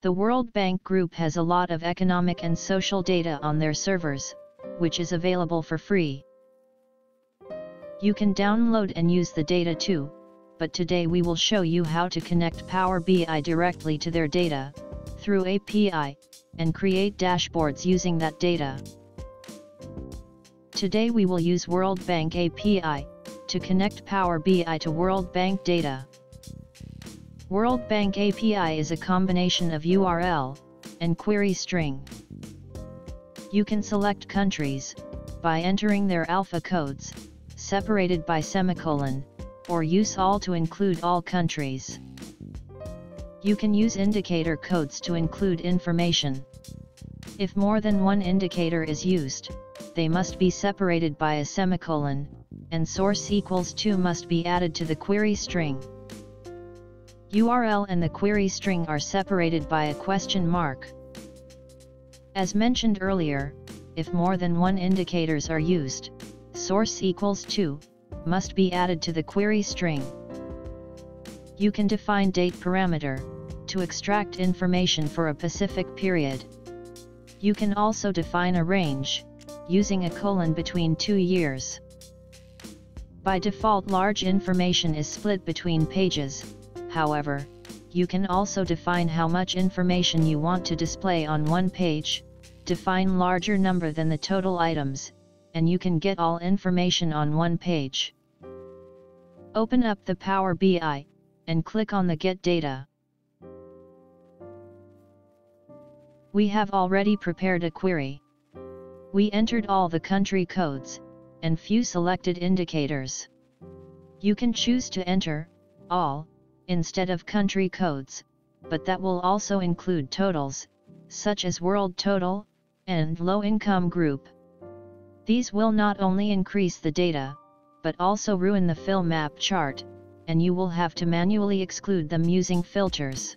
The World Bank Group has a lot of economic and social data on their servers, which is available for free. You can download and use the data too, but today we will show you how to connect Power BI directly to their data, through API, and create dashboards using that data. Today we will use World Bank API, to connect Power BI to World Bank data. World Bank API is a combination of URL, and query string. You can select countries, by entering their alpha codes, separated by semicolon, or use all to include all countries. You can use indicator codes to include information. If more than one indicator is used, they must be separated by a semicolon, and source equals 2 must be added to the query string. URL and the query string are separated by a question mark. As mentioned earlier, if more than one indicators are used, source equals 2, must be added to the query string. You can define date parameter, to extract information for a specific period. You can also define a range, using a colon between two years. By default large information is split between pages, however, you can also define how much information you want to display on one page, define larger number than the total items, and you can get all information on one page. Open up the Power BI, and click on the Get Data. We have already prepared a query. We entered all the country codes, and few selected indicators. You can choose to enter, all, instead of country codes, but that will also include totals, such as world total, and low income group. These will not only increase the data, but also ruin the fill map chart, and you will have to manually exclude them using filters.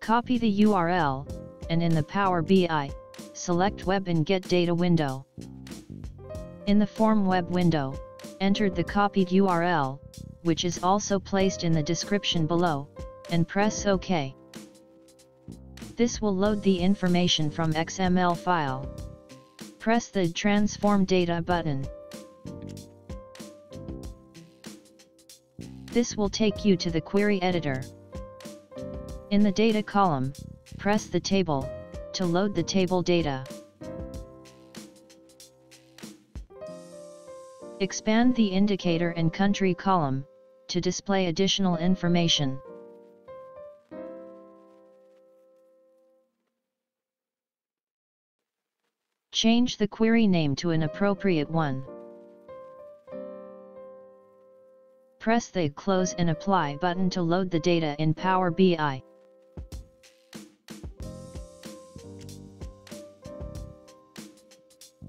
Copy the URL, and in the Power BI, select Web and Get Data window. In the Form Web window, enter the copied URL, which is also placed in the description below, and press OK. This will load the information from XML file. Press the Transform Data button. This will take you to the query editor. In the data column, press the table, to load the table data. Expand the indicator and country column, to display additional information. Change the query name to an appropriate one. Press the Close and Apply button to load the data in Power BI.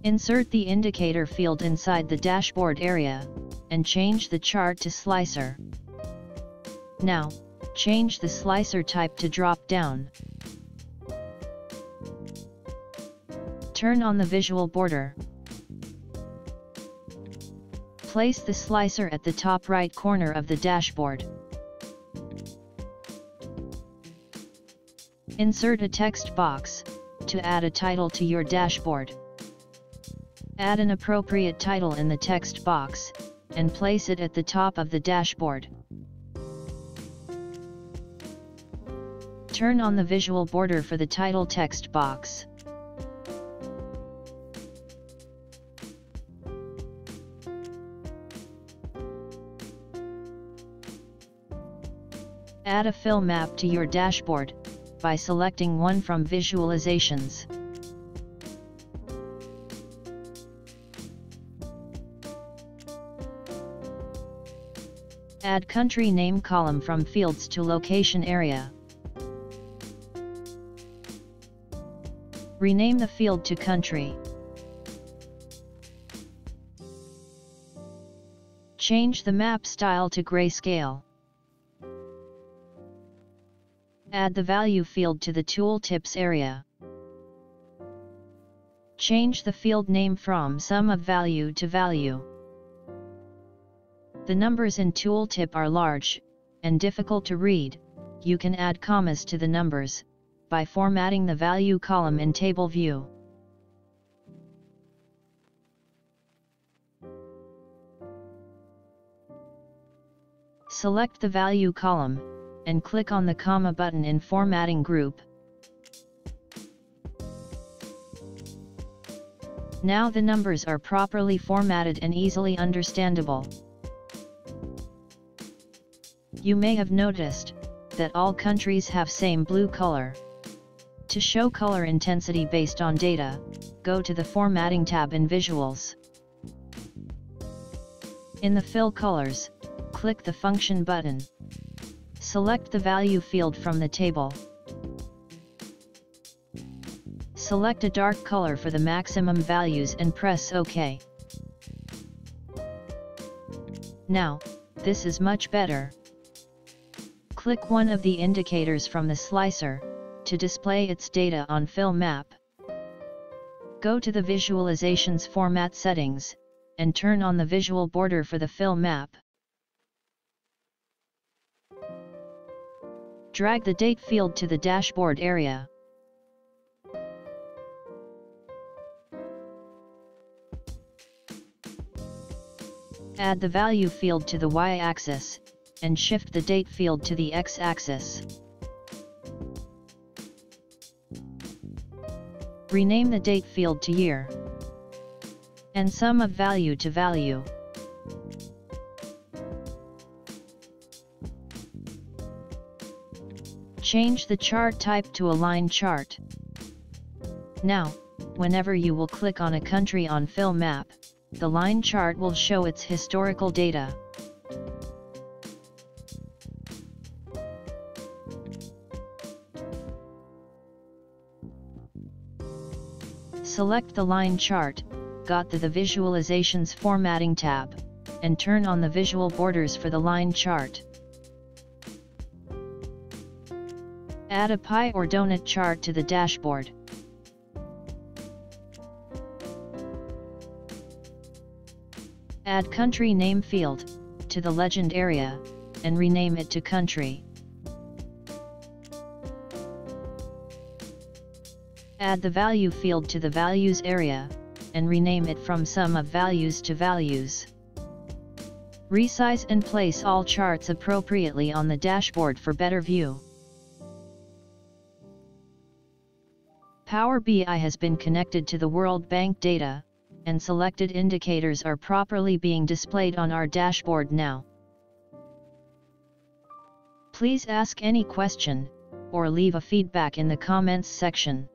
Insert the indicator field inside the dashboard area, and change the chart to slicer. Now, change the slicer type to drop down. Turn on the visual border. Place the slicer at the top right corner of the dashboard. Insert a text box, to add a title to your dashboard. Add an appropriate title in the text box, and place it at the top of the dashboard. Turn on the visual border for the title text box. Add a fill map to your dashboard, by selecting one from Visualizations. Add country name column from fields to location area. Rename the field to country. Change the map style to grayscale. Add the value field to the tooltips area. Change the field name from sum of value to value. The numbers in tooltip are large, and difficult to read, you can add commas to the numbers, by formatting the value column in table view. Select the value column, and click on the comma button in formatting group. Now the numbers are properly formatted and easily understandable. You may have noticed, that all countries have same blue color. To show color intensity based on data, go to the Formatting tab in Visuals. In the Fill Colors, click the Function button. Select the value field from the table. Select a dark color for the maximum values and press OK. Now, this is much better. Click one of the indicators from the slicer, to display its data on fill map. Go to the Visualizations Format settings, and turn on the visual border for the fill map. Drag the date field to the dashboard area. Add the value field to the y-axis, and shift the date field to the x-axis. Rename the date field to year. And sum of value to value. Change the chart type to a line chart. Now, whenever you will click on a country on Fill Map, the line chart will show its historical data. Select the line chart, got the, the Visualizations Formatting tab, and turn on the visual borders for the line chart. Add a pie or donut chart to the dashboard. Add country name field, to the legend area, and rename it to country. Add the value field to the values area, and rename it from sum of values to values. Resize and place all charts appropriately on the dashboard for better view. Power BI has been connected to the World Bank data, and selected indicators are properly being displayed on our dashboard now. Please ask any question, or leave a feedback in the comments section.